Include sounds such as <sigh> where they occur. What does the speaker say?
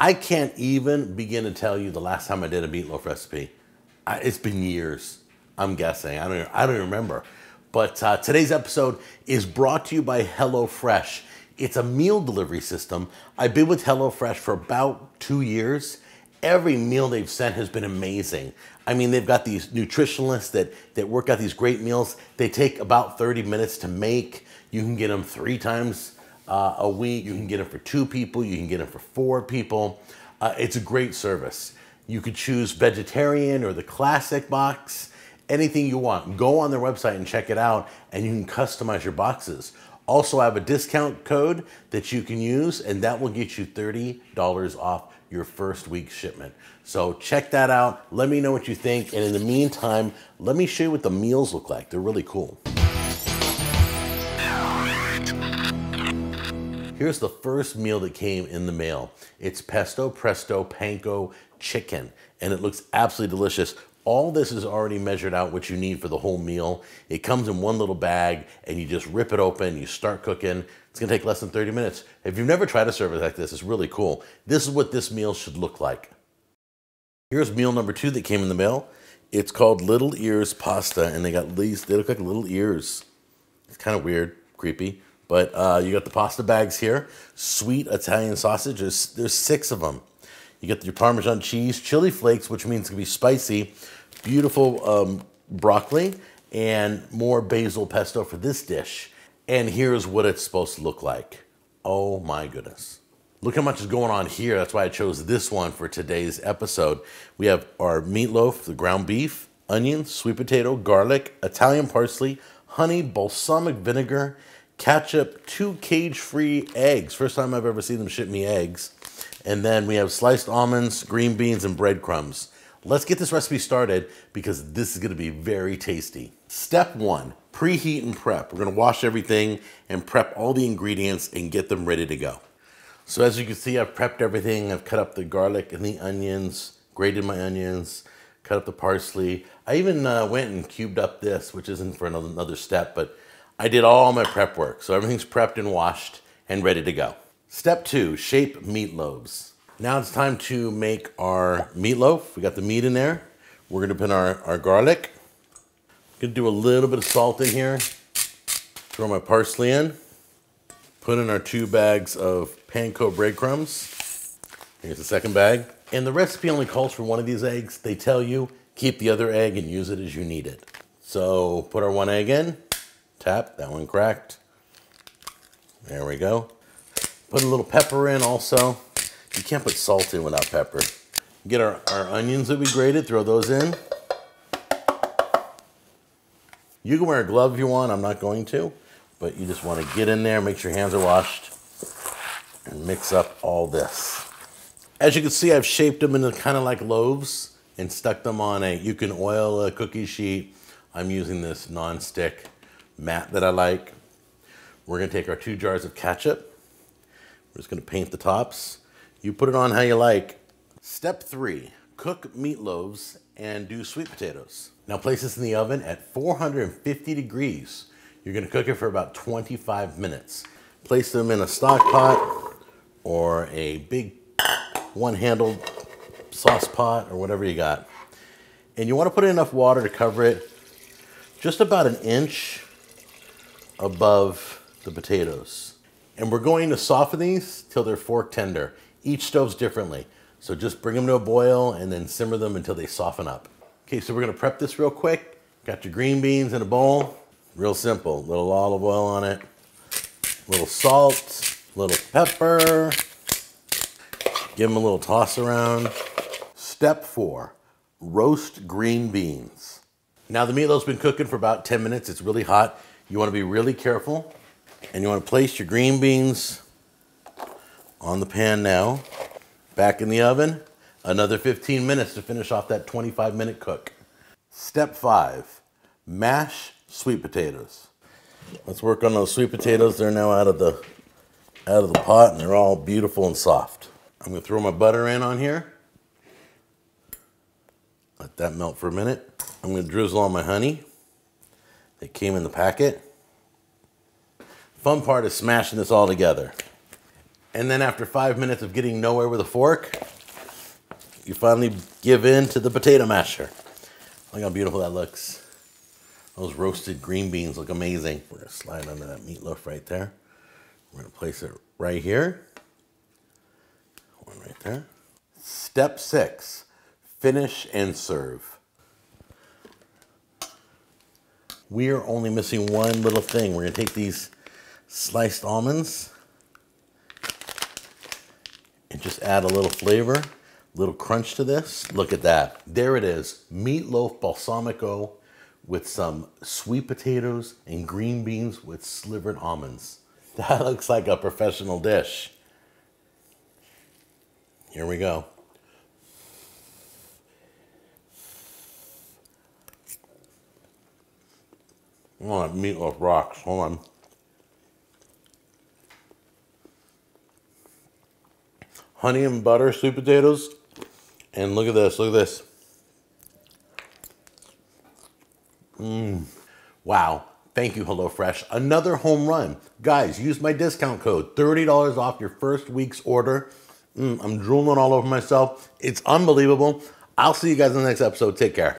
I can't even begin to tell you the last time I did a meatloaf recipe. I, it's been years. I'm guessing. I don't. I don't remember. But uh, today's episode is brought to you by HelloFresh. It's a meal delivery system. I've been with HelloFresh for about two years. Every meal they've sent has been amazing. I mean, they've got these nutritionalists that, that work out these great meals. They take about 30 minutes to make. You can get them three times uh, a week. You can get them for two people. You can get them for four people. Uh, it's a great service. You could choose vegetarian or the classic box, anything you want. Go on their website and check it out, and you can customize your boxes. Also, I have a discount code that you can use, and that will get you $30 off your first week's shipment. So check that out. Let me know what you think. And in the meantime, let me show you what the meals look like. They're really cool. Here's the first meal that came in the mail. It's pesto presto panko chicken, and it looks absolutely delicious. All this is already measured out what you need for the whole meal. It comes in one little bag, and you just rip it open, you start cooking. It's gonna take less than 30 minutes. If you've never tried a service like this, it's really cool. This is what this meal should look like. Here's meal number two that came in the mail. It's called Little Ears Pasta, and they got these, they look like little ears. It's kind of weird, creepy. But uh, you got the pasta bags here. Sweet Italian sausage. There's, there's six of them. You get your Parmesan cheese, chili flakes, which means it's gonna be spicy. Beautiful um, broccoli and more basil pesto for this dish. And here's what it's supposed to look like. Oh my goodness. Look how much is going on here. That's why I chose this one for today's episode. We have our meatloaf, the ground beef, onion, sweet potato, garlic, Italian parsley, honey, balsamic vinegar, ketchup, two cage-free eggs. First time I've ever seen them ship me eggs. And then we have sliced almonds, green beans, and breadcrumbs. Let's get this recipe started because this is gonna be very tasty. Step one, preheat and prep. We're gonna wash everything and prep all the ingredients and get them ready to go. So as you can see, I've prepped everything. I've cut up the garlic and the onions, grated my onions, cut up the parsley. I even uh, went and cubed up this, which isn't for another, another step, but I did all my prep work. So everything's prepped and washed and ready to go. Step two, shape meatloaves. Now it's time to make our meatloaf. We got the meat in there. We're gonna put our, our garlic. Gonna do a little bit of salt in here. Throw my parsley in. Put in our two bags of panko breadcrumbs. Here's the second bag. And the recipe only calls for one of these eggs. They tell you keep the other egg and use it as you need it. So put our one egg in. Tap, that one cracked. There we go. Put a little pepper in also. You can't put salt in without pepper. Get our, our onions that we grated, throw those in. You can wear a glove if you want, I'm not going to, but you just want to get in there, make sure your hands are washed, and mix up all this. As you can see, I've shaped them into kind of like loaves and stuck them on a, you can oil a cookie sheet. I'm using this non-stick mat that I like. We're gonna take our two jars of ketchup. We're just gonna paint the tops. You put it on how you like. Step three, cook meatloaves and do sweet potatoes. Now place this in the oven at 450 degrees. You're gonna cook it for about 25 minutes. Place them in a stock pot or a big one-handled sauce pot or whatever you got. And you wanna put in enough water to cover it just about an inch above the potatoes. And we're going to soften these till they're fork tender. Each stove's differently. So just bring them to a boil and then simmer them until they soften up. Okay, so we're gonna prep this real quick. Got your green beans in a bowl. Real simple, little olive oil on it, little salt, little pepper. Give them a little toss around. Step four, roast green beans. Now the meatloaf's been cooking for about 10 minutes. It's really hot. You wanna be really careful and you wanna place your green beans on the pan now. Back in the oven, another 15 minutes to finish off that 25 minute cook. Step five, mash sweet potatoes. Let's work on those sweet potatoes. They're now out of the out of the pot and they're all beautiful and soft. I'm gonna throw my butter in on here. Let that melt for a minute. I'm gonna drizzle on my honey. They came in the packet. Fun part is smashing this all together. And then after five minutes of getting nowhere with a fork, you finally give in to the potato masher. Look how beautiful that looks. Those roasted green beans look amazing. We're gonna slide under that meatloaf right there. We're gonna place it right here. One right there. Step six, finish and serve. We are only missing one little thing. We're gonna take these sliced almonds and just add a little flavor, little crunch to this. Look at that. There it is, meatloaf balsamico with some sweet potatoes and green beans with slivered almonds. <laughs> That looks like a professional dish. Here we go. Oh, that meatloaf rocks. Hold on. Honey and butter sweet potatoes. And look at this. Look at this. Mmm. Wow. Thank you, HelloFresh. Another home run. Guys, use my discount code. $30 off your first week's order. Mm, I'm drooling all over myself. It's unbelievable. I'll see you guys in the next episode. Take care.